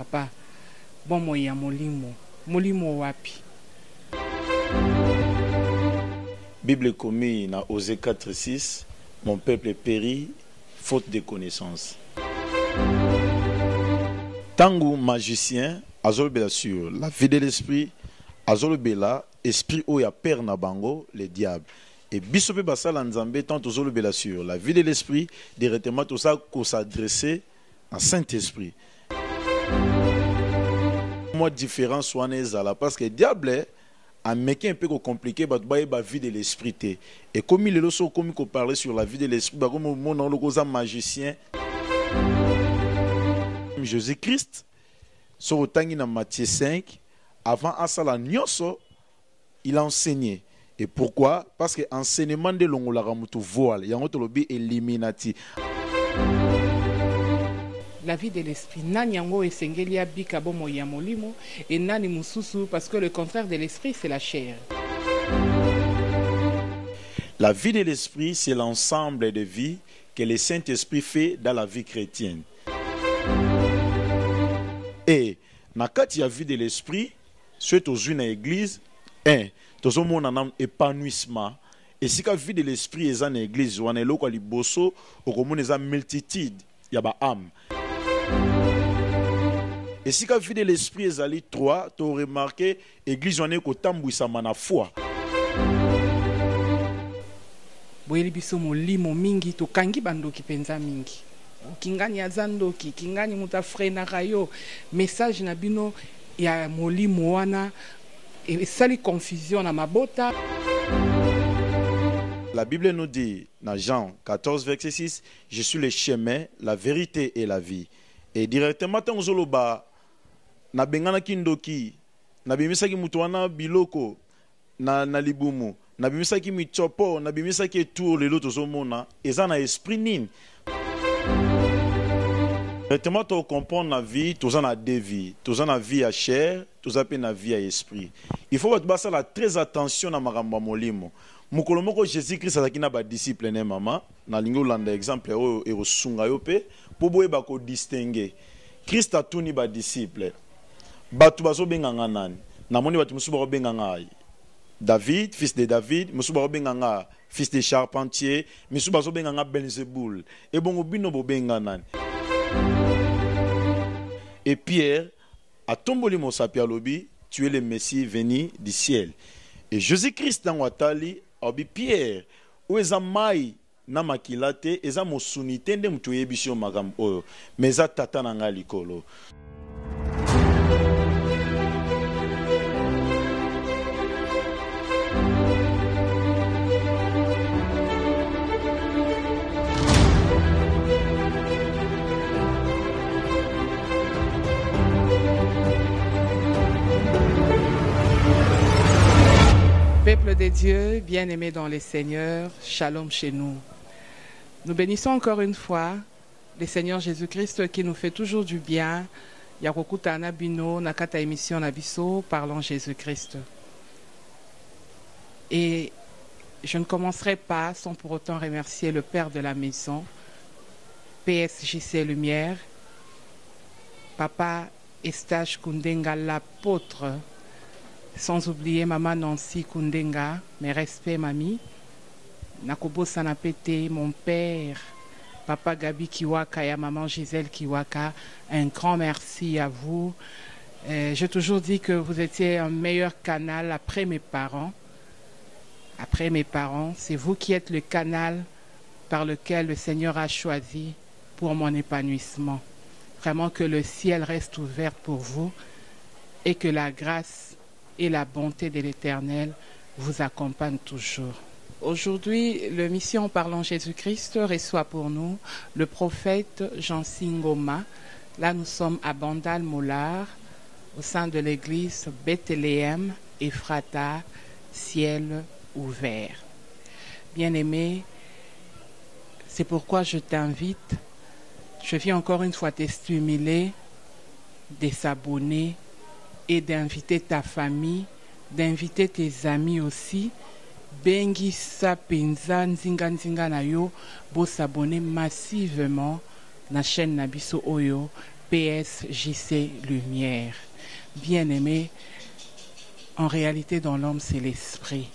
papa bomo ya molimo molimo wapi? Bible commis na Osée 4, 6, mon peuple périt faute de connaissance. Tangu magicien, azolobela sur la vie de l'esprit, azolobela esprit oyo ya père na bango, le diable. Et biso pe basala nzambe tant tozolobela sur la vie de l'esprit, directement tout ça qu'on s'adresser à Saint-Esprit. Moi différence wana ezala parce que diable ameki un peu compliqué bato bayeba vie de l'esprit te ekomi lelo so okomi koparle sur la vie de l'esprit bakomi omona oloko oza magicien. Jésus christ soki otangi na matthieu 5 avant asala nyonso il a enseigné et pourquoi? Parce que enseignement nde elongolaka motu voile. Yango tolobi eliminati la vie de l'esprit nani yango esengeli abika ya molimo e nani mosusu parce que le contraire de l'esprit c'est la chair La vie de l'esprit, c'est l'ensemble de vies que le Saint-Esprit fait dans la vie chrétienne. Et, na kati ya vie de l'esprit, soki tozwi na église, un, tozomona na épanouissement. esika vie de l'esprit eza na église wana eloko liboso multitude ya baame esika l'esprit ezali 3 toremarke église wana ekotambwisama na foi. Boyeli biso molimo mingi tokangi bandoki mpenza mingi. Okingani aza ndoki kingani moto afrenaka yo message na bino ya molimo wana esali confusion na mabota. La Bible nous dit, dans Jean 14, verset 6, Je suis le chemin, la vérité et la vie. Et directement, nabenganaki ndoki nabimisaki moto wana biloko na, na libumu nabimisaki mitsopo nabimisaki etu oyo lelo tozomona eza na esprit nini? Directement tocomprendre na vie toza na deux vie toza na vie ya chair toza mpe na vie ya esprit. Il faut bato basala très attention na makambo ya molimo. Mokolo moko jésus krist azalaki na badisiple ne mama nalingi olanda exemple oyo ekosunga yo mpe mpo boyeba kodistingue. Krist atuni badisiple bato bazobenganga nani? Namoni bato mosusu bakobenganga david fils de david mosusu bakobenganga fils de charpentier misusu bazobenganga belzebul. Ebongo bino bobenga nani? Et pierre atomboli mosapi alobi tu es le messie venu du ciel. Et jésus christ ntango atali alobi pierre oyo eza mai na makila te eza mosuni te nde moto oyebi yo makambo oyo. Me eza tata na ngai likolo Peuple de Dieu, bien-aimés dans les Seigneurs, shalom chez nous. Nous bénissons encore une fois le Seigneur Jésus-Christ qui nous fait toujours du bien. Yarokuta Nabino, Nakata émission Nabiso, parlons Jésus-Christ. Et je ne commencerai pas sans pour autant remercier le Père de la maison, PSJC Lumière, Papa Estache Kundenga, l'apôtre sans oublier maman Nancy Kundenga, mes respects mamie. Nakobo Sanapete, mon père, papa Gabi Kiwaka et maman Gisèle Kiwaka, un grand merci à vous. Euh, J'ai toujours dit que vous étiez un meilleur canal après mes parents. Après mes parents, c'est vous qui êtes le canal par lequel le Seigneur a choisi pour mon épanouissement. Vraiment que le ciel reste ouvert pour vous et que la grâce et la bonté de l'Éternel vous accompagne toujours. Aujourd'hui, le mission Parlons Jésus-Christ reçoit pour nous le prophète Jean Singoma. Là, nous sommes à Bandal Moulard, au sein de l'église Bethléem, Ephrata, ciel ouvert. Bien-aimé, c'est pourquoi je t'invite, je viens encore une fois te stimuler, de s'abonner et d'inviter ta famille, d'inviter tes amis aussi. bengisa mpenza nzinga nzinga yo bosabone massivement na chaîne na biso oyo PSJC Lumière. Bien-aimé, en réalité, dans l'homme, c'est l'esprit.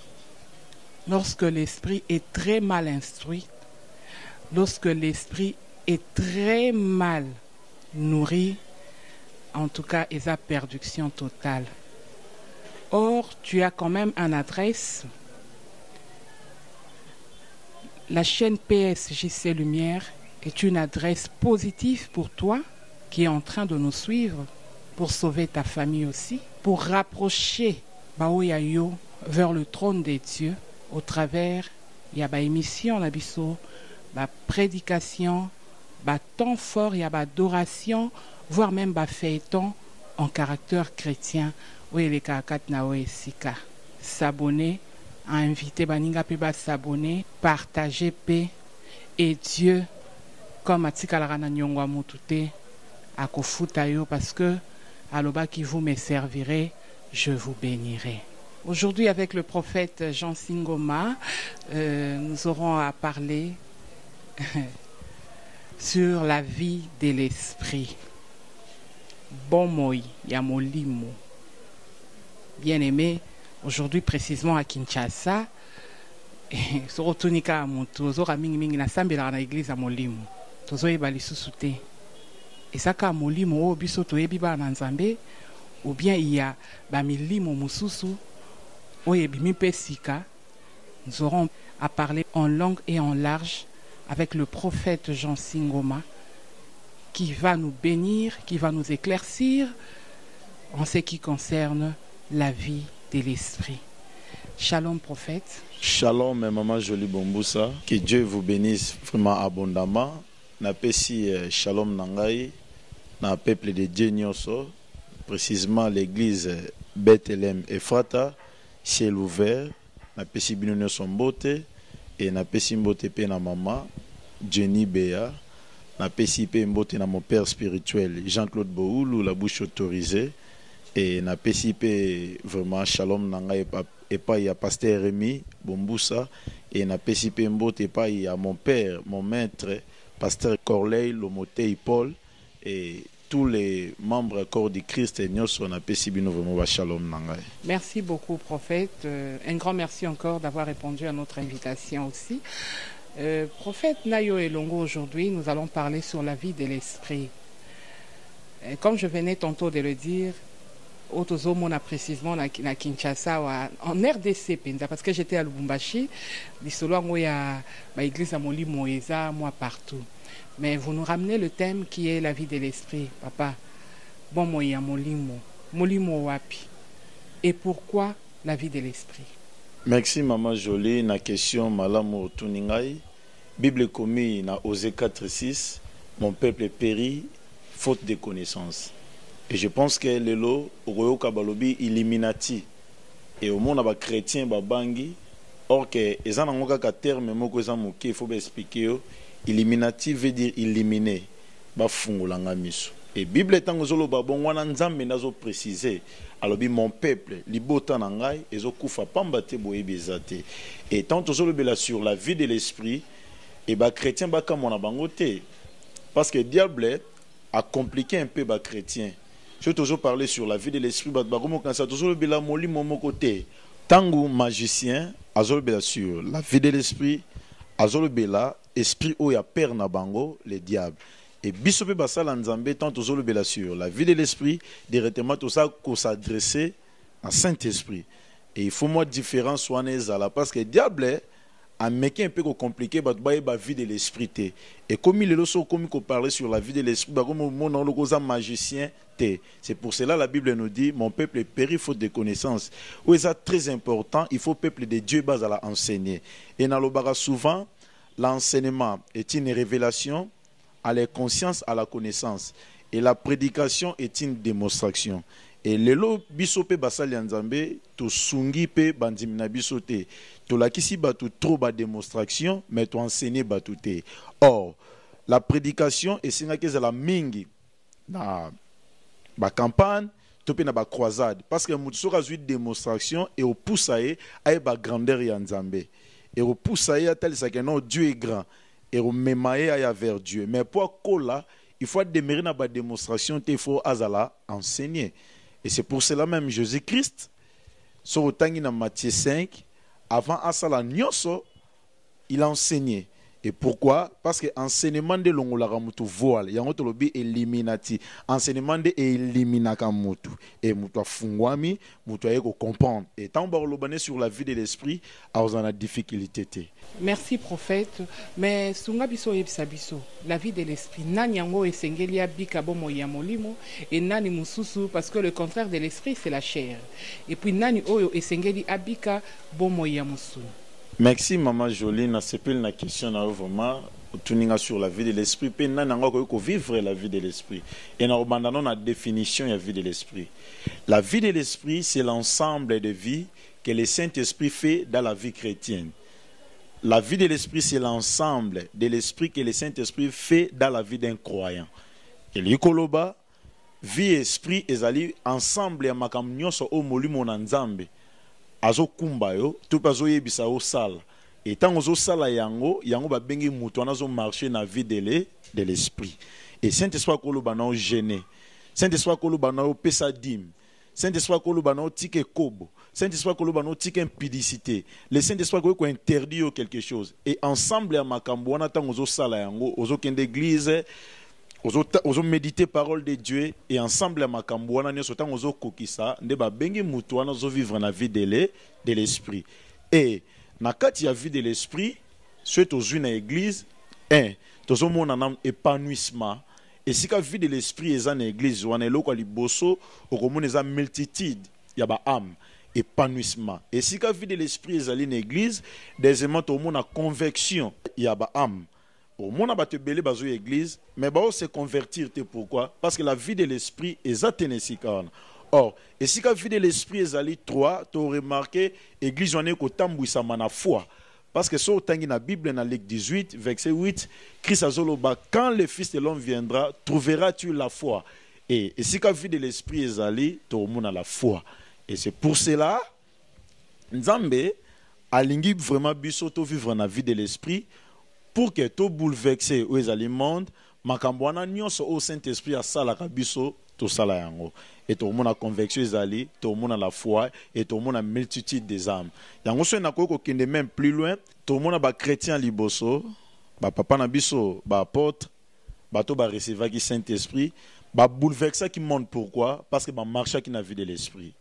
Lorsque l'esprit est très mal instruit, lorsque l'esprit est très mal nourri, en tout cas, il a perduction totale. Or, tu as quand même une adresse. La chaîne PSJC Lumière est une adresse positive pour toi qui est en train de nous suivre pour sauver ta famille aussi, pour rapprocher Baoyayo vers le trône des dieux au travers il y émission la biso, ba prédication, ba temps fort, il adoration, voire même ba feuilleton en caractère chrétien. Oui, les karakat na sika. S'abonner, inviter baninga pe ba s'abonner, partager paix et Dieu comme atikalaka na nyongwa mutute akofuta yo parce que qui vous me servirez, je vous bénirai. Aujourd'hui, avec le prophète Jean Singoma, euh, nous aurons à parler sur la vie de l'esprit. Bon moi, yamolimo. Bien aimé, aujourd'hui précisément à Kinshasa, sorotunika moto ozora mingi mingi nasambelaka na église ya molimo tozoyeba lisusu te. Ezaka molimo oyo biso toyebi bana na nzambe ou bien il y a bamilimo mosusu oyo ebimi mpe sika nous aurons à parler en langue et en large avec le prophète Jean Singoma qui va nous bénir, qui va nous éclaircir en ce qui concerne la vie de l'esprit. Shalom prophète. Shalom maman Jolie Bomboussa. Que Dieu vous bénisse vraiment abondamment. Napesi euh, shalom nangai na peuple de Dieu nyonso, précisément l'église Bethlehem Efrata, ciel ouvert. Napesi bino nyonso mbote et napesi mbote pe na mama Jenny Bea. Napesi pe mbote na mon père spirituel Jean-Claude Boulou, la bouche autorisée. Et napesi pe vraiment shalom nangai epai ya pasteur Rémi Bombusa et napesi pe mbote epai ya mon père, mon maître, pasteur Corleil Lomotei Paul et tous les membres corps du Christ et nous on bino vraiment shalom nangai. Merci beaucoup prophète. Euh, un grand merci encore d'avoir répondu à notre invitation aussi. Euh, prophète Nayo Elongo, aujourd'hui, nous allons parler sur la vie de l'esprit. Et Comme je venais tantôt de le dire, otozomona précisément na, kinshasa wa, en rdc parce que j'étais à lubumbashi lisolo yango ya baeglise ya molimo eza moi partout. Mais vous nous ramenez le thème qui est la vie de l'esprit papa. Bon moi ya molimo. Molimo wapi? Et pourquoi la vie de l'esprit? Merci maman Jolie. Na question malamu otuni ngai. Bible commis na Osée 4:6 Mon peuple périt faute de connaissance. Et je pense que lelo okoyoka balobi illuminati. Et au monde ba chrétien babangi or que eza nango kaka terme moko eza moke faut expliquer yo illuminati veut dire bafungolanga miso et bible ntango ezoloba bongo wana nzambe nde azoprécise alobi mon peuple libota na ngai ezokufa pamba te boyebi eza te et tant sur la vie de l'esprit et bachrétien bakamwa na bango te parce que diable a compliqué un peu bachrétien so tozoparle sur la vie de l'esprit bato bakomokanisa tozolobela molimo moko te ntango magicien azolobela sur la vie de l'esprit azolobela esprit oyo apere na bango le diable et biso mpe basala nzambe tant tozolobela sur la vie de l'esprit directement toza kosadresse na saint-esprit. Et il faut moi différence wana ezala parce que diable ameki peu kocomplike bato bayeba vie de l'esprit te. Ekomi lelo so okomi koparle sur la vie de l'esprit bakomomona oloko oza magicien te. C'est pour cela la bible nous dit mon peuple périt faute de connaissance oyo eza très important il faut peuple de dieu bazala enseigner et nalobaka souvent l'enseignement est une révélation à la conscience à la connaissance. Et la prédication est une démonstration et lelo biso mpe basali ya nzambe tosungi mpe bandimi na biso te. Tolakisi bato trop badémonstration mais toenseigner bato te. Or la prédication esengaki ezala mingi na bacampagne to mpe na bacroisade parce que motu soki azwi démonstration ekopusa ye ayeba grandeur ya nzambe. Ekopusa ye atalisaka non dieu est grand. Ekomema ye aya vers dieu. Mais mpo akola il faut demeurer dans la démonstration il faut azala enseigner et c'est pour cela même Jésus-Christ sur Matthieu 5 avant asala nyonso il a enseigné et pourquoi? Parce que enseignement de l'ongolaka mutu voile. Yango tolobi eliminati. Enseignement de et mutu afungwami mutu aye comprendre. Et tant sur la vie de l'esprit azana difficulté te. Merci prophète. Mais sunga biso la vie de l'esprit. Nani yango abika et nani mususu parce que le contraire de l'esprit c'est la chair. Et puis nani oyo esengeli abika mosuni merci maman jolie nasepeli na question na vraiment otuninga sur la vie de l'esprit. Mpe nani yango akoki kovivre la vie de l'esprit. Et na kobanda no na définition ya vie de l'esprit. La vie de l'esprit c'est l'ensemble de vie que le saint-esprit fait dans la vie chrétienne. La vie de l'esprit c'est l'ensemble de l'esprit que le saint-esprit fait dans la vie d'un croyant. Elingi koloba vie esprit ezali ensemble ya makambo nyonso oyo molimo na nzambe azokumba yo to mpe azoyebisa osala. E ntango ozosala yango yango babengi moto wana azomarche na vie de de l'esprit. E saint-esprit akoloba na yo gene saint-esprit akoloba na yo opesa dime saint-esprit akoloba na yo tika ekobo saint-esprit na impudicité le saint-esprit akoki kointerdire yo quelque chose. E ensemble ya makambo wana ntango ozosala yango ozokende église méditer parole de dieu et ensemble ya makambo wana nyonso ntango ozokokisa nde babengi motu wana vivre na vie de l'esprit. Et na kati ya vie de l'esprit soki tozwi na église un tozomona na épanouissement. Esika vie de l'esprit eza na église wana eloko ya liboso okomona eza multitude ya baâme épanouissement. Esika vie de l'esprit ezali église deuxièmement convection ya baâme omona bato ebele bazwi église mais se convertir te pourquoi? Parce que la vie de l'esprit eza tene esika wana or esika vie de l'esprit ezali trois toremarke église wana ekotambwisama na foi. Parce que so otangi na bible na Luc 18 verset 8 christ azoloba quand le fils de l'homme viendra trouveras-tu la foi et esika vie de l'esprit ezali tomona la foi. Et c'est pour cela nzambe alingi vraiment biso vivre na vie de l'esprit tout bouleverser oyo ezali monde makambo wana nyonso oyo saint esprit asalaka biso tosala yango e tomona convection ezali tomona la foi e tomona multitude des âmes. Yango soki nakoki kokende même plus loin. Tomona bachrétien liboso bapapa na biso baapôtre bato barecevaki saint esprit babouleversaki monde pourquoi parce que bamarchaki na vie de l'esprit.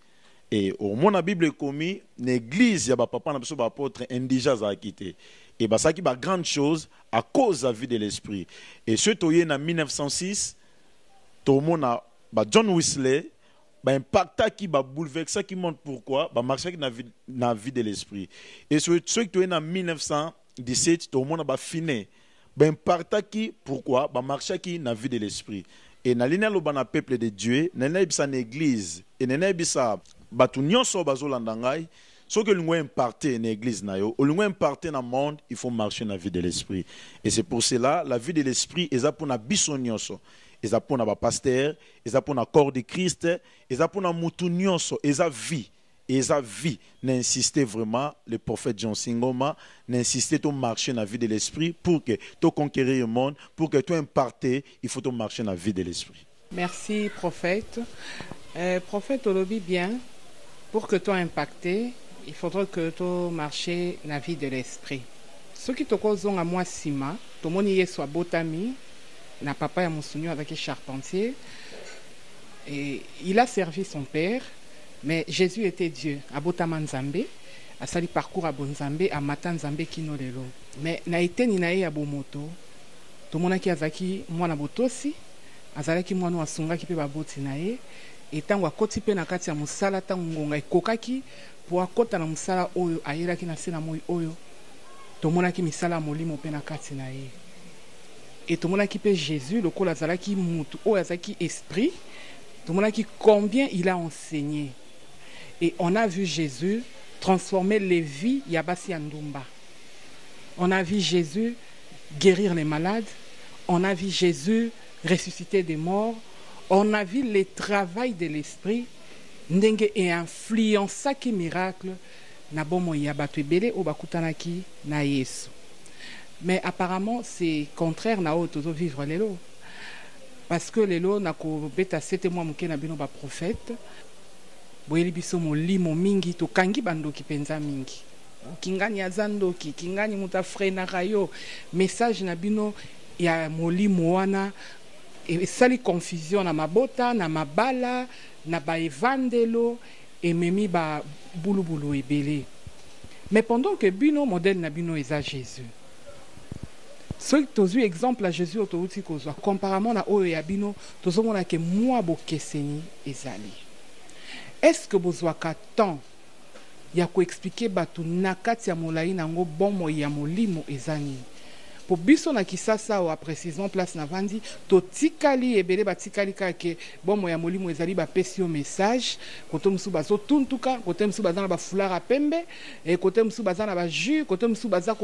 E omona bible ekomi na église ya bapapa na biso baapôtre indige azalaki te et bah ça qui va grande chose à cause de la vie de l'esprit et ce toye en 1906 tout le monde a bah John Wesley bah impacta qui va bouleverser qui montre pourquoi bah marcher dans vie la vie de l'esprit et ce ce qui en 1917 tout le monde a bah fini bah impacta qui pourquoi bah marcher qui dans vie de l'esprit et na ligne lo bana peuple de Dieu na na bisa na église et na na bisa batu nyonso bazolanda ce que l'on imparté dans l'église, l'on imparté dans le monde, il faut marcher dans la vie de l'esprit. Et c'est pour cela, la vie de l'esprit, est pour na bisonyoso. est pour na pasteur, est pour na corps de Christ, est pour na mutu nyonso, est vie. Et sa vie, d'insister vraiment, le prophète John Singoma, d'insister de marcher la vie de l'esprit pour que conquérir le monde, pour que tu imparté, il faut marcher dans la vie de l'esprit. Merci, prophète. Euh, prophète Olobi, bien, pour que tu impacté, il faudra que tu marches la vie de l'esprit. Soki tokozonga mwa nsima tomoni yesu abotami na papa ya mosuni azalaki charpentier et il a servi son père mais jésus était dieu. Abotama nzambe asali parcours ya bonzambe amata nzambe kino lelo mais na eteni na ye ya bomoto. Tomonaki azalaki mwana botosi. Azalaki mwana oyo asungaki mpe baboti na ye etango akoti mpe na kati ya mosala ntango ngonga ekokaki mpo akɔta na mosala oyo ayelaki na se na moi oyo tomonaki misala ya molimo mpe na kati na ye. E tomonaki mpe jésus lokola azalaki mutu oyo azalaki esprit tomonaki combien il a enseigné. Et on a vu jésus transformer les vies ya basi ya ndumba. On a vu jésus guérir les malades. On a vu jésus ressusciter des morts on a vu le travail de l'esprit ndenge einfluençaki miracle na bomoi ya bato ebele oyo bakutanaki na yesu. Mais apparemment c'est contraire na oyo tozovivre lelo. Parce que lelo nakobeta sete mwa moke na bino baprofete boyeli biso molimo mingi tokangi bandoki mpenza mingi. Kingani aza ndoki kingani moto afrenaka yo. Message na bino ya molimo wana esali confusion na mabota na mabala na baevandelo ememi babulubulu ebele. Mais pendant que bino modèle na bino eza jésus. Soki tozwi exemple ya jésus oyo touti kozwa comparamment na oyo ya bino tozomona ke mwa bokeseni ezali. Est ce que bozwaka temps ya koexplike bato na kati ya molai nango bomoi ya molimo eza nini? Po biso na kisasa awa précisement place na vandi totikali ebele batikali kaka ke bomoi ya molimo ezali bapesi yo message. Kote mosusu bazotuntuka kote mosusu baza na bafulard ya pembe e kote mosusu baza na bajus kote mosusu baza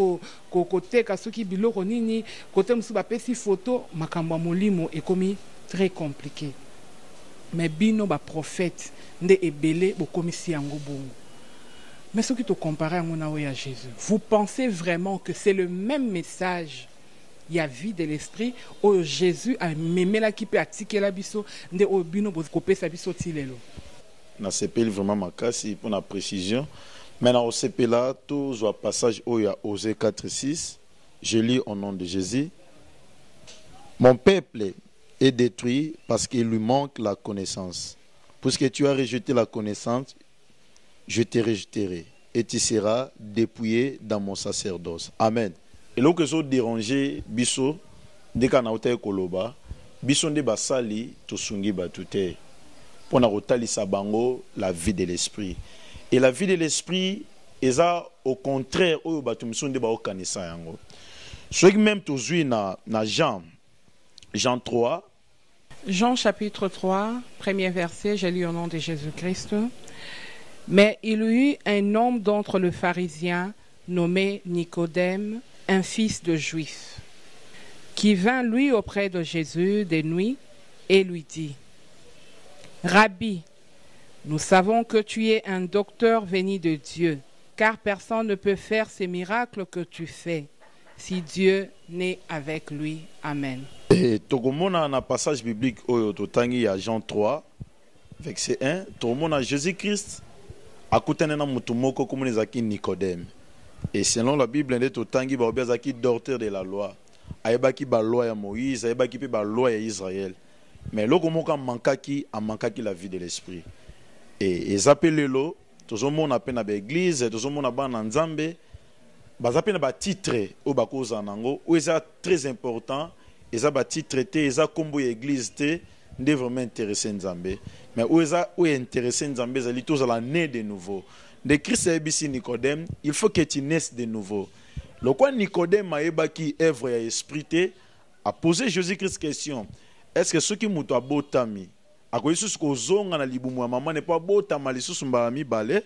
koteka soki biloko nini kote mosusu bapesi foto makambo ya molimo ekomi très compliqué. Mais bino baprofete nde ebele bokomisi yango bongo mais ce qui te compare à à Jésus, vous pensez vraiment que c'est le même message? Il y a vie de l'esprit où Jésus a même la qui peut attiquer la biso de obino bo kopé sa biso tilelo. Na sepeli vraiment makasi pour la précision. Maintenant au CP là tout le passage où il y a Osée 4 6 je lis au nom de Jésus. Mon peuple est détruit parce qu'il lui manque la connaissance. Puisque tu as rejeté la connaissance, je te rejeterai et tu seras dépouillé dans mon sacerdoce. Amen. Et là, que ça déranger biso, dès qu'on koloba, biso de basali, to sungi batute. Pour na sa bango, la vie de l'esprit. Et la vie de l'esprit, est au contraire, au batumison de ba okanisa yango. Qui même toujours na, na Jean, Jean 3. Jean chapitre 3, premier verset, j'ai lu au nom de Jésus-Christ. Mais il eut un homme d'entre les pharisiens nommé Nicodème, un fils de juif, qui vint lui auprès de Jésus de nuit et lui dit, Rabbi, nous savons que tu es un docteur venu de Dieu, car personne ne peut faire ces miracles que tu fais si Dieu n'est avec lui. Amen. Et passage biblique Jean 3 verset 1 tokomona Jésus-Christ akutani na motu moko komona ezalaki nicodème et selon la bible nde totangi baobi azalaki docteur de la loi. Ayebaki baloi ya moïse ayebaki mpe baloi ya israel mais eloko moko amankaki amankaki la vie de l'esprit. E eza mpe lelo tozomona mpe na baeglize tozomona bana na nzambe baza mpe na batitre oyo bakozala nango oyo eza très important eza batitre te eza nkombo ya église te vraiment intéressé nzambe mais eza oyo intéressé nzambe ezali tozala né de nouveau nde krist ayebisi nicodème il faut que tu naisses de nouveau. Lokwa nicodème ayebaki œuvre ya esprit te apose jésus christ question. Est ce que soki moto abotami akoki susu kozonga na libumu ya mama ne mpo abotama lisusu mbala mibale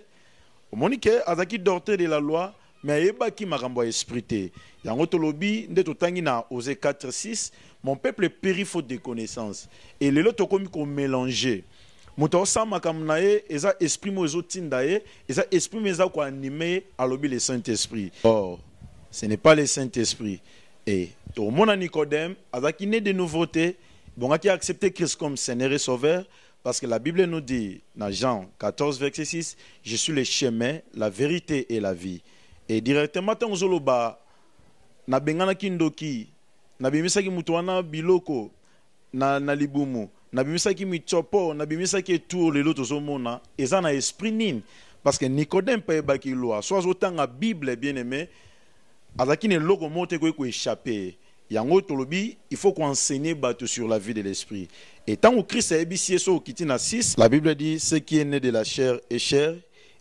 omoni ke azalaki docteur de la loi me ayebaki makambo ya esprit te yango tolobi nde totangi na ose 4 6 mon peuple périt faute de connaissance et lelo tokomi komélange moto esprit le saint esprit or ce n'est pas le saint esprit et tomona nicodème azalaki né de nouveauté bongaki accepter christ comme seigneur et sauveur parce que la Bible nous dit, dans Jean 14, verset 6, Je suis le chemin, la vérité et la vie. Et directement, tant que na bengana kindoki, nabimisaki mutu wana biloko na, na nabimisaki mitsopo nabimisaki etour lelo tozomona eza na esprit nini? Parce que nicodème mpe ayebaki lwa so azotanga bible bien aimé azalaki na eloko moko te koki koéchappe. Yango tolobi il faut koenseigner bato sur la vie de l'esprit. Et ntango christ ayebisi ye so okiti na 6 la bible dit ce qui est né de la chair est chair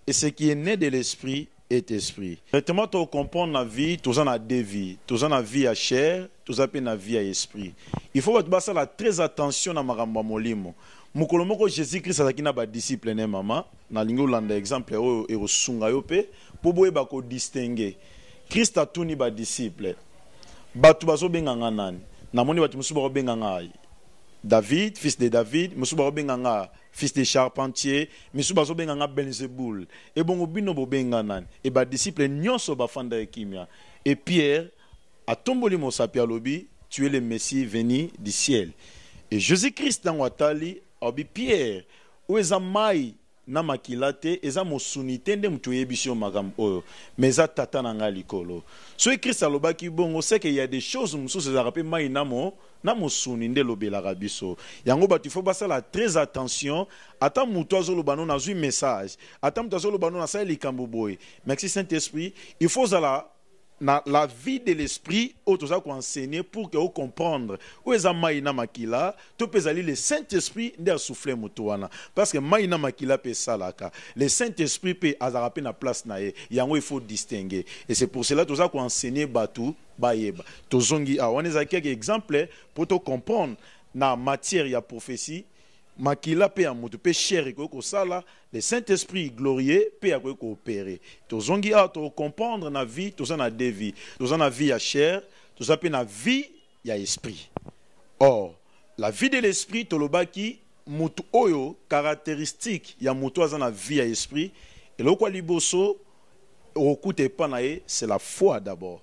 et ce qui est né de l'esprit est esprit. Directement tocomprendre na vie toza na deux vies toza na vie ya chair toza mpe na vie ya esprit. Il faut bato basala très attention na makambo ya molimo. Mokolo moko jésus christ azalaki na badisciple ne mama nalingi olanda exemple oyo ekosunga yo mpe mpo boyeba kodistingue krist atuni badisciple bato bazobenganga nani? Namoni bato mosusu bakobenganga david fils de david mosusu bakobenganga fils de charpentier misu bazobenganga belzebul ebongo bino bobenga nani e badisciple nyonso bafanda ya kimia. E pierre atomboli mosapi alobi tu es le messie venu du ciel. Et jésus-christ ntango atali alobi pierre oyo eza na makila te eza mosuni te nde moto oyebi yo makambo oyo. Me eza tata na ngai likolo. Soki krist alobaki bongo seke ya des choses mosusu ezalaka mpe mai na mo na mosuni nde elobelaka biso. Yango bato ifo basala très attention. Ata moto azoloba no nazwi message. Ata moto azoloba no nasali likambo boye. Merci saint esprit il faut ozala na la vie de l'esprit oyo toza koenseigner pour ke ocomprendre oyo eza mai na makila to mpe ezali le saint esprit nde asouffle moto wana. Parce que mai na makila mpe esalaka le saint esprit mpe azalaka mpe na place na ye. Yango il faut distinguer. Et c'est pour cela toza koenseigner bato bayeba. Tozongi awa wana ezalaki kaka exemple mpo tocomprendre na matière ya prophétie makila mpe ya moto mpe chair ekoki kosala le saint esprit glorieux mpe akoki koopere. Tozongi awa tokocomprendre na vie toza na deux vie toza na vie ya chair toza mpe na vie ya esprit. Or la vie de l'esprit tolobaki motu oyo caractéristique ya motu aza na vie ya esprit eloko ya liboso okokuta epa na ye c'est la foi d'abord.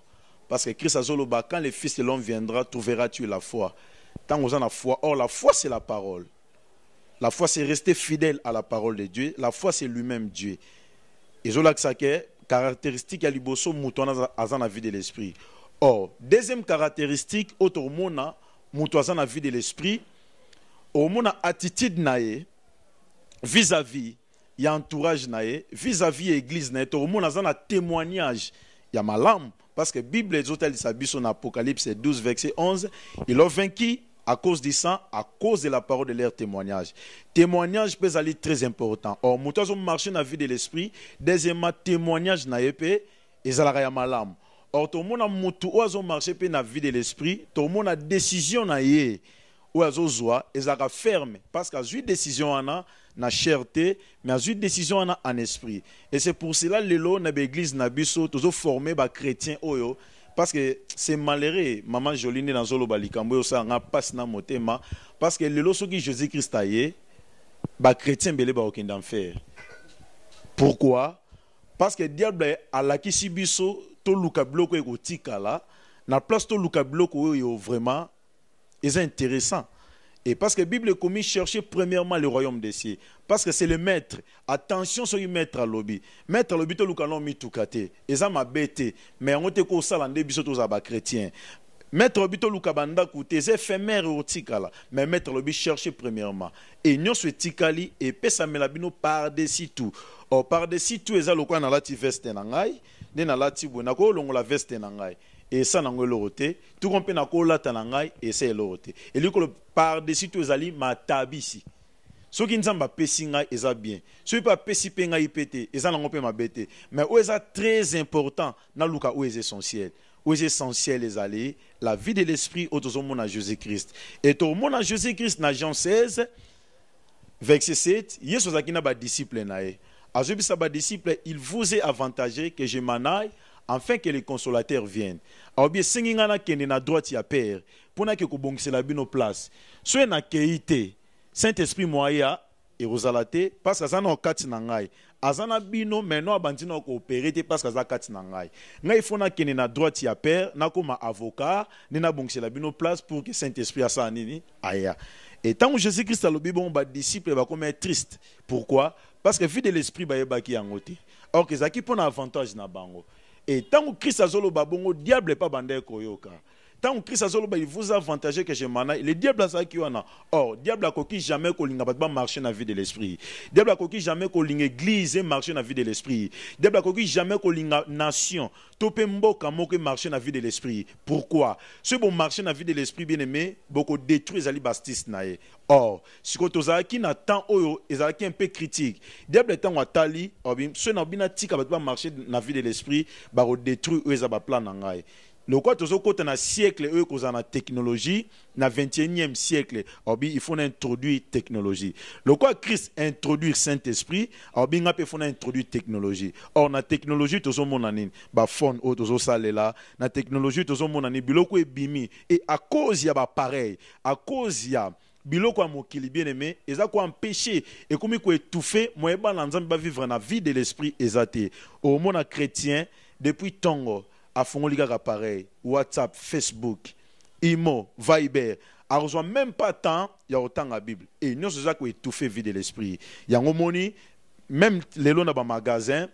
Parce que christ azoloba quand le fils de l'homme viendra trouveras-tu la foi? Ntango oza na foi. Or la foi c'est la parole la foi, c'est rester fidèle à la parole de Dieu. La foi, c'est lui-même Dieu. Et que caractéristique à liboso mutona dans la vie de l'esprit. Or, deuxième caractéristique, autre mona dans la vie de l'esprit, au mona attitude nae vis-à-vis il y a entourage nae vis-à-vis église nae au mona dans témoignage il y a malam parce que Bible est hôtel de Apocalypse 12 verset 11 il a vaincu à cause du sang, à cause de la parole de leur témoignage. Témoignage peut aller très important. Or, mutu marché dans la vie de l'esprit. Deuxièmement, témoignage na yepe ezalaka ya malamu. Or, tomona mutu oyo marché pe na vie de l'esprit, tomona décision na ye oyo azozwa ezalaka ferme parce qu'azwi décision wana na cherté mais azwi décision wana en esprit. Et c'est pour cela lelo na l'église na biso tozo former ba chrétien oyo parce que c'est malheureux. Maman jolie nde nazoloba likambo oyo osalanga mpasi na motema. Parce que lelo soki jésus christ aye bakrétien ebele bakokende enfer pourquoi? Parce que diable alakisi biso toluka biloko ekotikala na place toluka biloko oyo vraiment eza intéressant et parce que la Bible commis chercher premièrement le royaume des cieux. Parce que c'est le maître. Attention sur le maître à lobby. Maître à lobby, tu l'as mis tout caté. Et ça m'a bêté. Mais on te ko salande biso to zaba chrétien. Maître lobby to luka banda koute. Éphémère au tikala. Mais maître lobby chercher premièrement. Et nous ce tikali et pesa melabino par-dessus tout. Or par-dessus tout, eza lokwa na lati veste na ngai. Ne na lati bo na ko longola veste na esa nango eloko te tuko mpe nakolata na ngai esa eloko te elikolo to ezali matabisi soki nzambe apesi ngai eza bien. Soki mpe apesi mpe ngai mpe te eza nango mpe mabe te mais oyo eza très important naluka oyo eza essentiel? Eza essentiel la vie de l'esprit oyo tozomona jésus christ e tomona jésus christ na jean 16 verset 7 yesu na na il vous est avantagé que je m'en aille afin que les consolateurs viennent. Alobi esengi ngai nakende na droite ya père mpo nake kobongisela bino place. Soki nakei te saint esprit moya ekozala te parce aza na kati na ngai. Aza na bino maintenant abandi na koopere te parce aza kati na ngai. Ngai fo nakende na droite ya père nakóma avocat nde nabongisela bino place pour que saint esprit asala nini? Aya. Et ntango jésus christ alobi bongo badisciple bakomi triste. Pourquoi? Parce que vie de l'esprit bayebaki yango te. Or ezalaki mpo na avantage na bango et tant que Christ azoloba bongo diable pas bande koyoka tant que Christ azoloba il vous a avantagé que je mana. Le diable azaki wana or diable akoki jamais kolinga bato marcher na vie de l'esprit. Diable akoki jamais kolinga église marcher na vie de l'esprit. Diable akoki jamais kolinga nation. To mpe mboka moko marcher na vie de l'esprit. Pourquoi? Ce bon marcher na vie de l'esprit bien aimé boko détruire ezali bastise na ye. Or sikoyo tozalaki na temps oyo ezalaki un peu critique diable ntango atali soki na bino atika bato bamarche na vie de l'esprit bakodétruire oyo eza baplan na ngai lokwa tozokɔta na siècle oyo kozala na technologie na 21e siècle obi il faut na introduire technologie. Lokwa christ introduire saint esprit obi nga mpe faut na introduire technologie. Or na technologie tozomona nini? Bafone oyo tozosalela na technologie tozomona nini? Biloko ebimi. E à cause ya bapareil à cause ya biloko ya mokili bien aimé eza koempêche ekomi koétouffe moyeba na nzambe bavivre na vie de l'esprit eza te. Omona chrétien depuis ntongo afongoli kaka pareil. Whatsapp facebook imo viber. Reçoit même pas temps ya kotanga bible. E nyonso eza koétouffe vie de l'esprit. Yango moni même lelo na bamagasin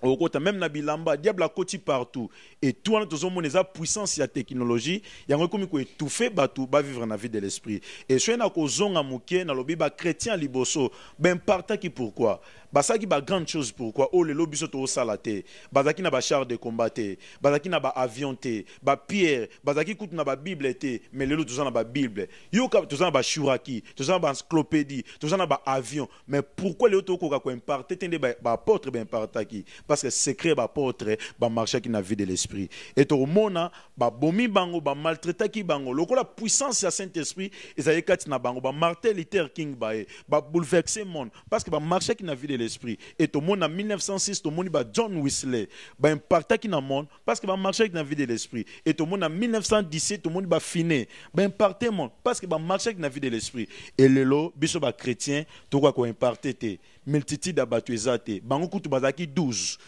okota même na bilamba diable akoti partout. Et tout wana tozomona eza puissance ya technologie. Yango ekomi koétouffe bato bavivre na vie de l'esprit. Et soki na kozonga moke nalobi bachrétien liboso. Bimpartaki pourquoi? Basalaki bagrande chose pourquoi oyo lelo biso tozosala te bazalaki na bachar de combat te bazalaki na baavion te bapierre bazalaki kutu na babible te mais lelo toza na babible yoka toza na bashuraki toza na baencyclopédie toza na baavion mais pourquoi lelo tokoka koimparte te nde baapôtre baimpartaki parce que secret baapôtre bamarchaki na vie de l'esprit. E tokomona babomi bango bamaltraitaki bango. Lokola puissance ya saint esprit ezali kati na bango. Bamartin luther king baye babouleverse monde. Parce que bamarchaki na vie de l'esprit. Et tout le monde en 1906 tout le monde ba John Wesley. Ba impactaki na monde parce que ba marché avec la vie de l'esprit. Et tout le monde en 1917 tout le monde ba finé ba impacter monde parce que ba marché avec la vie de l'esprit. Et lelo biso ba chrétien to quoi ko impacter te multitude abatu ezate bango kutu bazaki 12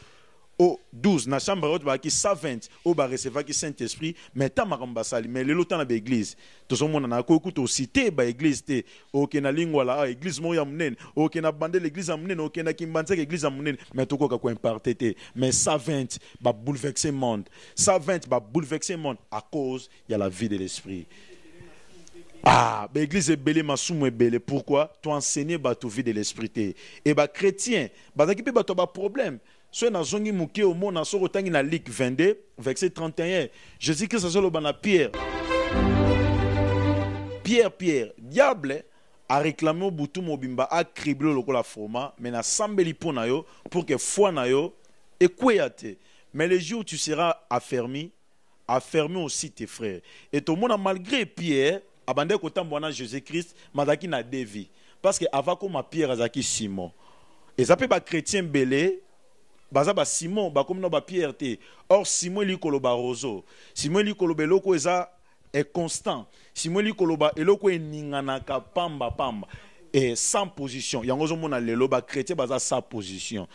au 12 na chambre haute baki 120 au ba recevaki saint esprit mais ta makambo basali mais lelo tana ba église. Tozomona na ko kutu cité ba église te oke na lingwala ah, église mo ya munene oke na bande l'église ya munene oke na kimbanzeka église ya munene mais tokoka ko imparter te mais 120 ba bouleverser monde. 120 ba bouleverser monde. À cause il y a la vie de l'esprit. Ah, l'église est belle, ma somme est belle. Pourquoi? Tu enseignes bato vie de l'esprit. Et bah chrétien, bah qui peut bato ba problème soki nazongi moke omona soki otangi na like 22 verset 31 jésus christ azoloba na pierre. Pierre pierre diable aréclame o butu mobimba acrible lokola froma mais nasambeli mpo na yo pour que foi na yo ekweya te. Mais le jour tu seras affermi affermi aussi tes frères. Et tomona malgré pierre abandaki kotambola na jésus christ mazalaki na devi parce que ava koma pierre azalaki simon. Eza mpe bachrétien bele baza basimon bakomi na bapierre te or simon eli koloba roseau. Simon eli koloba eloko eza constant. Simon eli koloba eloko eninganaka pambapamba e sans position. Yango ozomona lelo bachrétien baza sans position.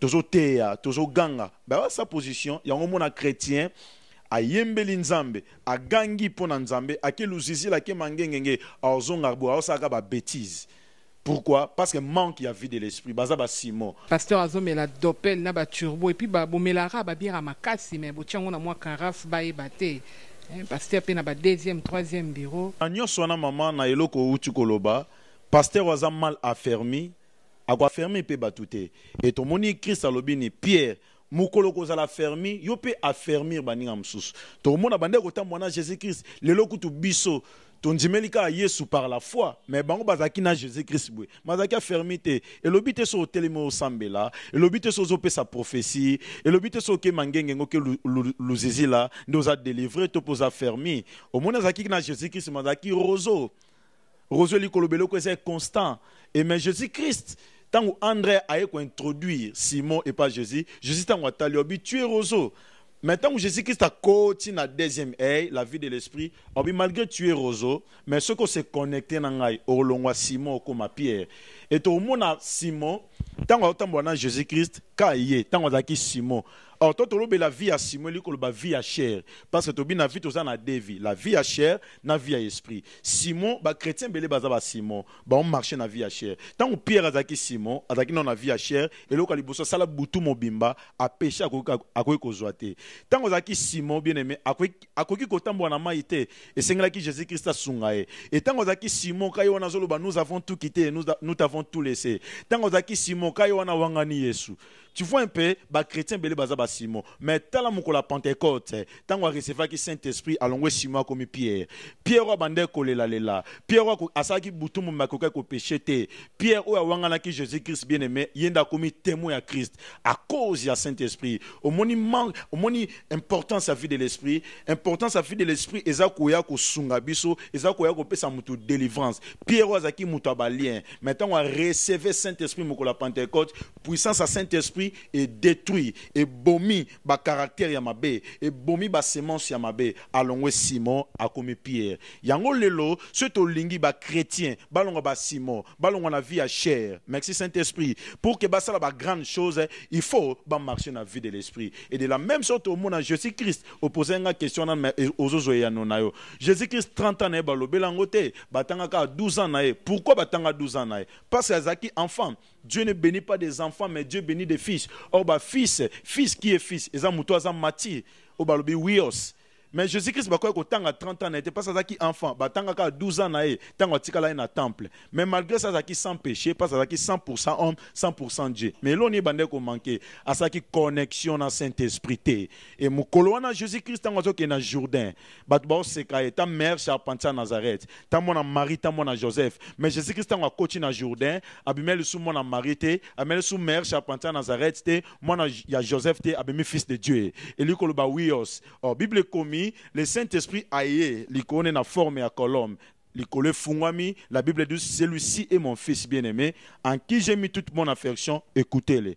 Tozoteya tozoganga baza sans position. Yango omona chrétien ayembeli nzambe agangi mpo na nzambe ake luzizila ake mangengenge. Azonga bo aosalaka babétise pourquoi? Parce que manque ya vie de l'esprit. Baza basimon pasteur azomela dopel na baturbo epuis bomelaka babiera makasi me botia yango na mwa carafe bayeba te. Paster mpe na badeuxième troisième bureau. Na nyonso wana mama na eloko outi koloba paster aza mal affermi. Akoaffermi mpe bato te e tomoni krist alobi ni pierre. Mokolo kozala fermi yo mpe affermir baninga mosusu tokomona bande kotambola na jésus christ lelo kutu biso tondimeli kaka yesu par la foi me bango bazalaki na jésus christ boye. Bazalaki afermi te. Elobi te so otelemi osambela elobi te so ozopesa prophétie elobi te so okema ngengenge oke luzizila nde oza délivre to mpo oza fermi. Omoni azalaki na jésus christ me azalaki roseau. Roseau elikoloba eloko eza constant. E mais jésus christ ntango andré aye kointroduire simon epa jésus jésus ntango atali obi tu es roseau que Jésus-Christ a côté na deuxième œil, la vie de l'esprit, malgré tu es roseau, mais ce que c'est connecté dans ngai, au Simon comme Pierre. Et tout le monde Simon, tant que Jésus-Christ, ka yé, tant que Simon, or toi tu la vie à simon liko la vie à chair. Parce que tobi na vie toza na la vie à chair na vie à esprit. Simon ba chrétien belé baza ba simon. Ba on marcher na vie à chair. Tant que pierre azaki simon azaki na na vie à chair et loko liboso sala butu mobimba a péché akoki kozwa te ntango ozalaki simon bien aimé akoki kotambola na mai te esengelaki jésus christ asunga ye e ntango ozalaki simon kai wana azoloba nous avons tout quitté nous, t'avons tout laissé. Ntango ozalaki simon kai wana wangani yesu tu vois un peu bachrétien bele baza basimo mais tala mokolo ya pentecôte ntango arecevaki saint esprit alongwe simon akomi pierre. Pierre oyo abandaki kolelalela pierre oyo asalaki butu momi akoki kopeshe te pierre oyo awanganaki jésus christ bien aimé ye nde akomi témoin ya christ. À cause ya saint esprit omoni manque omoni importance ya vie de l'esprit. Importance ya vie de l'esprit eza koya kosunga biso eza koya kopesa motu délivrance. Pierre oyo azalaki moto ya balien mais ntango areceve saint esprit mokolo ya puissance ya saint-esprit edétruit ebomi bacaractère ya mabe ebomi basemence ya mabe. Alongwe simon akomi pierre. Yango lelo soki tolingi bachrétien balongwa basimon balongwa na vie ya chair. Merci saint-esprit. Pour que basala bagrande chose il faut bamarche na vie de l'esprit. Et de la même sorte omona jésus christ opose nga question na yo jésus christ 30 ans na ye balobela yango te batangaka 12 ans na pourquoi batanga 12 ans na parce que enfant Dieu ne bénit pas des enfants, mais Dieu bénit des fils. Or, bah, fils, fils qui est fils, ça, mouton, ça, mati, au balobi, wios. Mais jésus-christ bakoki kotanga 30 ans na ye te mpasi azalaki enfant. Batangaka 12 ans na ye ntango atikala ye na temple. Mais malgré ça azalaki sans péché mpasi azalaki 100 homme 100 dieu. Mais eloni ebandeki komanke asalaki connexion na saint-esprit te. E mokolo jésus-christ ntango azokende na jourdain bato baoseka ye ta mère charpentier ya nazareth ta mwana marie ta mwana joseph. Mais jésus-christ ntango akoti na jourdain abimeli lisu mwana marie te abimeli lisu mère charpentier ya nazareth te mwana ya joseph te abimi fils de dieu. Eli koloba wios. Bible ekomi le Saint-Esprit aye l'icône na forme ya colombe likolo efungwami la bible dit celui-ci est mon fils bien-aimé en qui j'ai mis toute mon affection écoutez-le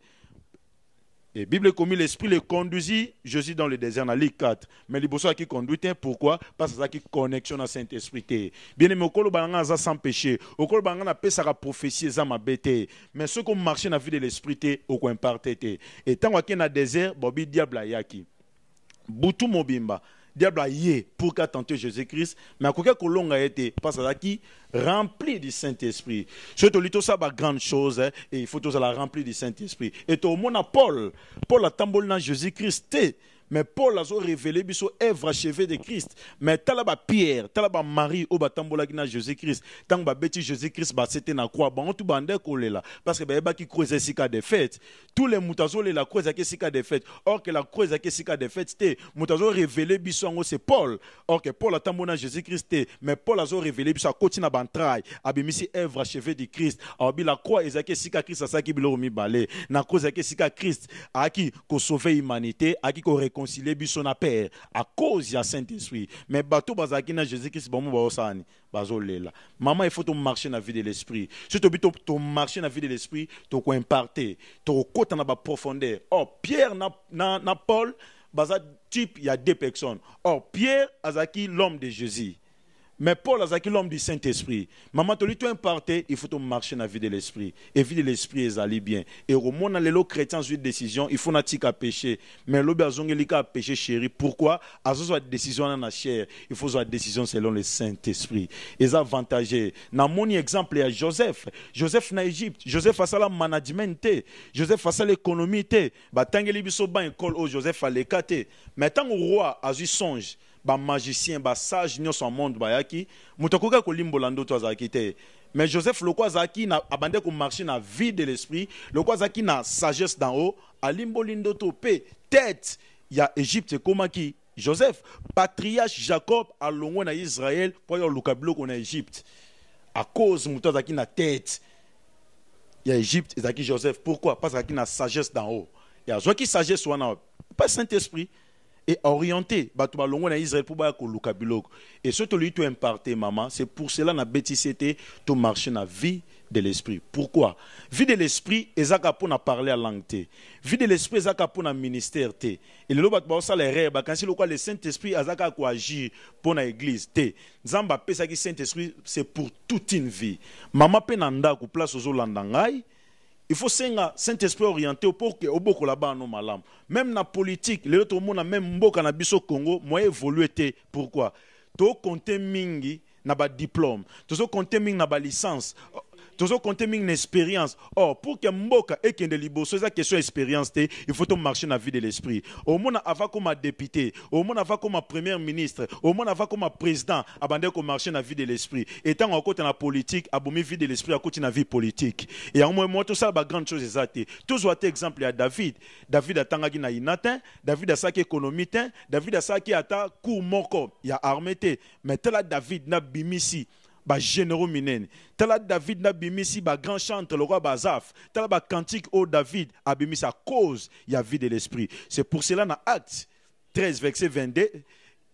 et Bible comme l'esprit le conduisit, Jésus dans le désert, dans Luc 4. Mais les qui conduit, pourquoi? Parce que ça qui connexion à Saint-Esprit. Bien aimé, au col balanga ça sans péché. Au col balanga na sa prophétie ça m'a bêté. Mais ceux qui marché dans la vie de l'esprit, au coin parté. Et tant qu'on est dans le désert, bobi diable yaki. Boutou mobimba diable a yé pour qu'a Jésus-Christ, mais à quoi que a été, parce qui rempli du Saint-Esprit. Ce que ça va grande chose, hein, et il faut tout ça la remplir du Saint-Esprit. Et au monde Paul, Paul a tambouré Jésus-Christ, mais paul azo révélé biso œuvre achevée de christ. Mais tala bapierre tala bamarie oyo batambolaki na jésus christ ntango babeti jésus christ basete na croix bango tu bande kolela. Parce que bayebaki croix eza esika de fête. Tous les moto azolela croix ezalaki esika de or que la croix ezalaki esika de fête te moto biso c'est paul. Or que paul atamboli na jésus christ mais paul azo révélé biso akoti na bantraille abimisi œuvre achevée de christ. Alobi la croix ezalaki esika christ asalaki biloko mibale. Na croix ezalaki esika christ ayaki kosauve humanité ayaki koré réconcilier biso na père à cause ya saint-esprit. Mais bato bazalaki na jésus-christ bango baosani bazolela. Mama il faut marcher na vie de l'esprit. Si tobi tomarche na vie de l'esprit tokoimparte tokokota na baprofondeur or pierre na, na, na paul baza type ya deux personnes. Or pierre azalaki l'homme de jésus mais Paul a l'homme du Saint-Esprit. Maman, tu lui imparté, il faut marcher dans la vie de l'esprit. Et vie de l'esprit allé bien. Et au moment les chrétiens une décision, il faut n'a à pécher. Mais l'obé a à pécher chéri. Pourquoi? À ce soit décision la chair, il faut une décision selon le Saint-Esprit. Et avantagé. Dans mon exemple, a Joseph. Joseph en Égypte. Joseph a ça la management. Joseph a ça l'économie. Bah, tant que biso Joseph. Mais tant le roi a eu songe, bamagicien basage nyonso ya monde bayaki moto akoki kolimbola ndoto azalaki te. Mais joseph loko azalaki komarche na vie de l'esprit. Loko azalaki na sagesse d'en haut. Alimboli ndoto mpe tête ya égypte ekomaki joseph patriarche jacob alongwe na israel mpo ayo oluka na égypte. À cause moto azalaki na tête. Ya égypte ezalaki joseph pourquoi? Parce azalaki na sagesse d'en haut. E azwaki sagesse wana. Pas saint esprit et orienté. Bato balongo na Israël pour baya koluka biloko. Et ce to lui to imparté maman c'est pour cela na bétisité to marcher na vie de l'esprit. Pourquoi? Vie de l'esprit ezaka pour na parler à langue te. Vie de l'esprit ezaka pour na ministère te. Et le bato ba les rêves bakansi lokwa le Saint-Esprit azaka ko agir pour na église te. Nzamba pesa ki Saint-Esprit c'est pour toute une vie. Maman pe na ndako place ozolanda ngai il faut senga saint-esprit orienté pour que obokola bano malam. Même na politique lelo tomona même mboka na biso congo moyen évolué pourquoi? To compter mingi na ba diplôme. Tozo compter mingi na ba licence tozokonte mingi na expérience. Or pour ke mboka ekende liboso eza question expérience te il faut tomarche na vie de l'esprit. Omona ava koma député. Omona ava koma premier ministre. Omona ava koma président. Abande komarche na vie de l'esprit. Etango akota na politique abomi vie de l'esprit akoti na vie politique. E yango moi tosala bagrande chose eza te tozwa te exemple ya david. David atangaki na ina te david asalaki économie te david asalaki ata cour moko ya armée te mais tala david na bimisi bagénéraux minene tala david nabimisi bagrand chantre le roi bazaf tala bacantique oyo david abimisi à cause. Ya vie de l'esprit. C'est pour cela na acte 13 verset 22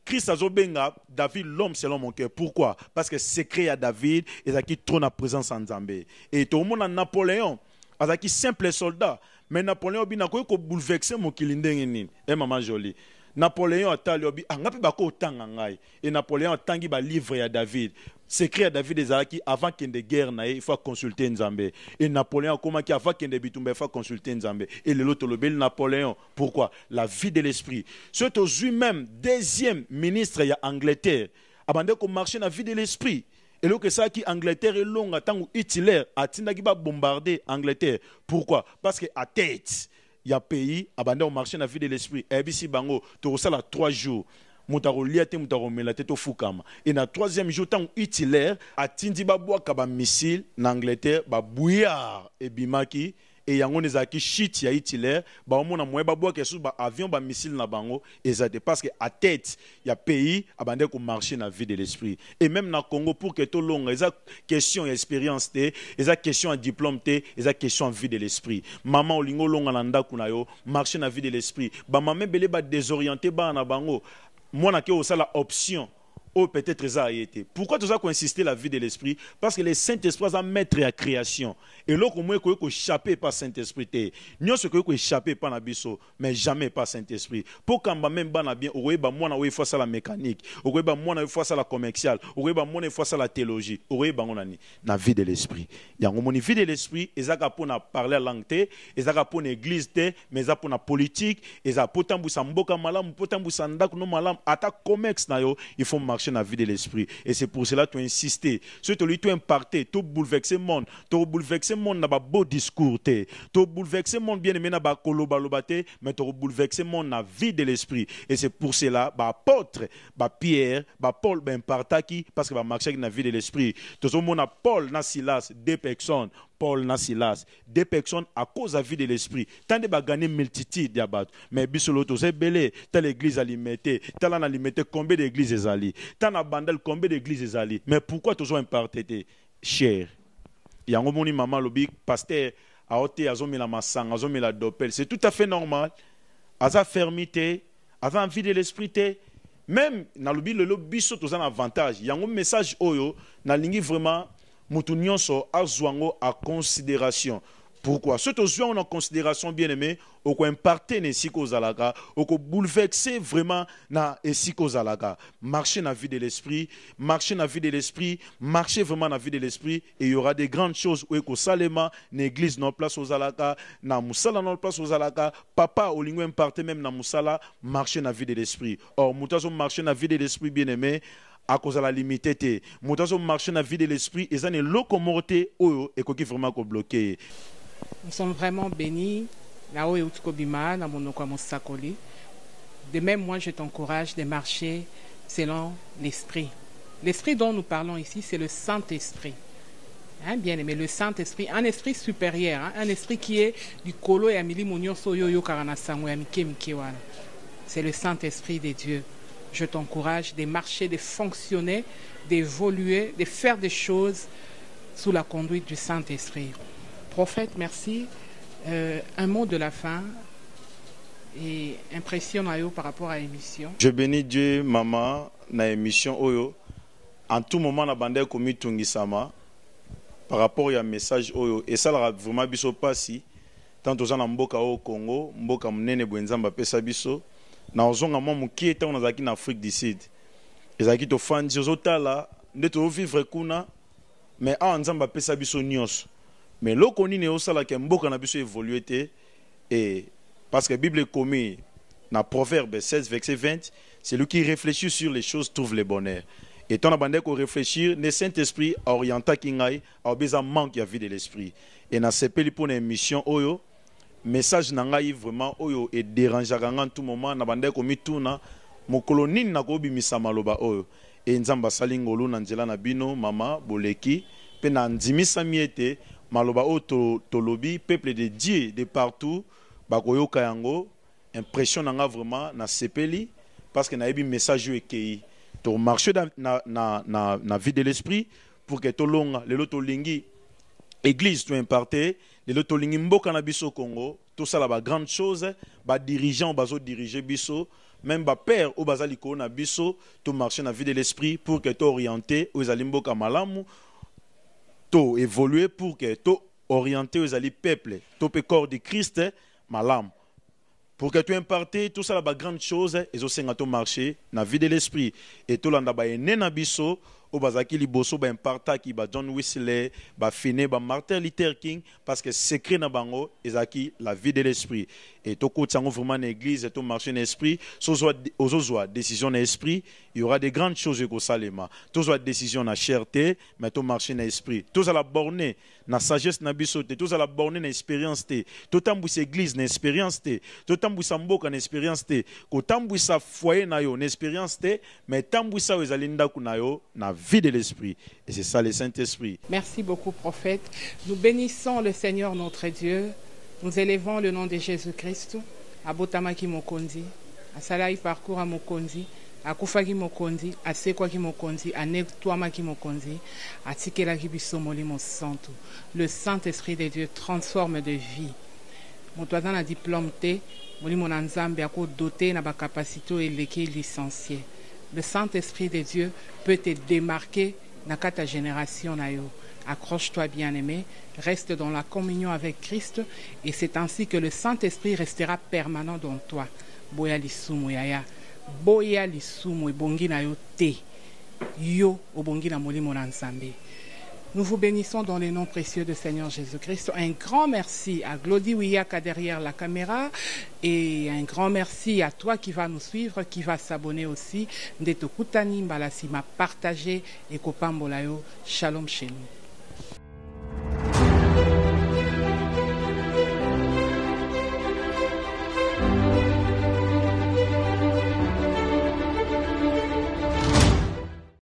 Christ azobenga David l'homme selon mon cœur. Pourquoi? Parce que secret à David ezalaki trop na présence en Nzambe. Et tout le monde Napoléon. Azalaki simple soldat. Mais napoléon obi nakoki kobouleverse mokili ndenge nini. E mama joli napoléon atali obi anga mpe bakotanga ngai e napoléon atangi balivre ya david secret ya david ezalaki avant kende guerre na ye il faut consulter nzambe. E napoléon akomaki avant kende bitumba il faut consulter nzambe. E lelo napoléon. Pourquoi? La vie de l'esprit. So tozwi même deuxième ministre ya angleterre. Abande komarche na vie de l'esprit. Eloko esalaki angleterre elonga ntango hitler atindaki babombarde angleterre. Pourquoi? Parce que à tête ya pays abande komarche na vie de l'esprit. Ayebisi bango tokosala 3 jours moto akolia te moto akomela te tofukama. E na troisième jour ntango hitler atindi babwaka bamissile na angleterre babuyard ebimaki e yango wana ezalaki shit ya hitler baomona moye babwaka esusu baavion bamissile na bango eza te parce que à tête ya pays abandaki komarche na vie de l'esprit. Et même na congo pour que tolonga eza question ya expérience te eza question ya diplôme te eza question ya vie de l'esprit. Mama olingi olonga na ndako na yo marche na vie de l'esprit. Bamama ebele badésoriente bana na bango mwana ke osala option oyo peut-être eza aye te pourquoi toza koinsister la vie de l'esprit? Parce que le saint-esprit aza maître ya création. Eloko moko ekoki koéchappe epa saint-esprit. Te nyonso ekoki koéchappe epa na biso mais jamais epa saint-esprit. Mpo kamba meme bana bien okoyeba mwana oyo efo asala mécanique okoyeba mwana oyo efo asala commercial okoyeba mwana efo asala théologie okoyeba yango nani na vie de l'esprit. Yango moni vie de l'esprit ezaka mpona parler langue te ezaka mpona église te mais eza mpona politique eza mpo tambwisa mboka malamu mpo tambwisa ndako no malamu ata commerce il faut marcher dans la vie de l'esprit. Et c'est pour cela que tu insisté. Ce que tu imparté, tu le monde. Tu le monde dans beau discours. Tu as bouleversé le monde bien aimé dans le koloba mais tu le monde la vie de l'esprit. Et c'est pour cela, bah apôtre, bah Pierre, bah Paul, bah impartaki, parce que bah marcher la vie de l'esprit. Tu as Paul, na Silas, deux personnes. Paul na Silas, deux personnes à cause la vie de l'esprit. Tant de gagner multitude ya bato. Mais bisolo to belé, tant l'église alimentée, tant la alimenté combien d'églises ezali, tant na bandel combien d'églises ezali. Mais pourquoi toujours imparté cher? Yango moni maman lobi pasteur a ôté azomela masanga, azomela dopel. C'est tout à fait normal. Aza fermité, aza envie de l'esprit. Même na lobi le biso to un avantage. Yango message oyo na lingi vraiment mutu nyonso azwa a considération. Pourquoi? Soki tozwi yango na considération bien aimé okoimparte na esika ozalaka okobouleverse vraiment na esika ozalaka marcher na vie de l'esprit marcher na vie de l'esprit marcher vraiment na vie de l'esprit et il y aura des grandes choses. Oyo ekosalema na église na place ozalaka na mosala na place ozalaka papa olingi imparte même na mosala marcher na vie de l'esprit. Or moto azomarcher na vie de l'esprit bien aimé akozala limité. Te moto azomarche na vie de l'esprit eza na eloko moko te oyo ekoki vraiment kobloke nous sommes vraiment bénis. Na oyo euti kobima na monoko ya mosakoli de même moi je t'encourage de marcher selon l'esprit. L'esprit dont nous parlons ici c'est le saint-esprit. Hein, bien aimé, le Saint-Esprit, un esprit supérieur, hein, un esprit qui est du kolo et amili monyoso yo yo karana sango. C'est le Saint-Esprit de Dieu je t'encourage de marcher, de fonctionner, d'évoluer, de faire des choses sous la conduite du Saint-Esprit. Prophète, merci. Euh, un mot de la fin et impression par rapport à l'émission. Je bénis Dieu, maman, na émission Oyo. En tout moment, na bande komi tungisama par rapport à message Oyo. Et ça, vraiment biso pasi. Tant aux en mboka au Congo, mboka mnene bwenzamba pesa biso. Na ozonga mwa mokie ntango nazalaki na afrique du sud. Ezalaki tofandi ozotala nde tozovivre kuna me awa nzambe apesa biso nyonso. Me eloko nini eosalaka mboka na biso évolue te e parce que bible ekomi na proverbe 16 verset 20 celui qui réfléchit sur les choses trouve le bonheur. Et ntango na bandeki korefléchir nde saint esprit aorientaki ngai aobi eza manque ya vie de l'esprit. E nasepeli mpo na émission oyo message na vraiment oyo ederangeaka nga tout moment na bandeki komituna mokolo nini nakobimisa maloba oyo? E nzambe asali na nzela na bino mama boleki mpe na ndimisami maloba oyo to, tolobi peuple de dieu de partout bakoyoka yango impression na nga vraiment nasepeli parce que message oyo ekei. Tomarche na, na, na, vie de l'esprit pour que tolonga. Lelo tolingi église to imparte lelo tolingi mboka na biso congo tosala bagrande chose badirigeant bazodirige biso même bapère oyo baza likolo na biso tomarche na vie de l'esprit pour que tooriente oyo ezali mboka malamu toévolue pour que orienté aux alliés peuple topé corps de Christ malam pour que tu impartes tout ça la grande chose et aussi to marché na vie de l'esprit. Et tout landa ba na biso oyo bazalaki liboso baimpartaki ba john whistler bafine ba martin luther king parce que secret na bango ezalaki la vie de l'esprit et yango vraiment na église tomarche na esprit. Ozozwa décision na esprit il y aura de grandes choses ekosalema tozwa décision na chair te mais tomarche na esprit. Tozala borne na sagesse na biso te tozala borne na expérience te totambwisa église na expérience te totambwisa mboka na expérience te kotambwisa foyer na yo na expérience te mais na vie de l'esprit. Et c'est ça le Saint-Esprit. Merci beaucoup prophète. Nous bénissons le Seigneur notre Dieu. Nous élevons le nom de Jésus-Christ. Abotamaki mokonzi, asalai parcours à mokonzi, akufaki mokonzi, asekwaki mokonzi, anetwamaki mokonzi, atikelaki biso molimo santo. Le Saint-Esprit de Dieu transforme de vie. moto aza na diplôme te molimo na nzambe akodote na bakapasité oyo eleki licencié le saint-esprit de dieu peut te démarquer na kati ya génération accroche-toi bien aimé reste dans la communion avec christ et c'est ainsi que le saint-esprit restera permanent dans toi boya lisumu yaya yo te yo molimo Nous vous bénissons dans les noms précieux de Seigneur Jésus-Christ. Un grand merci à Glody Wiyaka derrière la caméra et un grand merci à toi qui va nous suivre, qui va s'abonner aussi. Mbalasima, partager et Kopambolayo. Shalom chez nous. Thank you.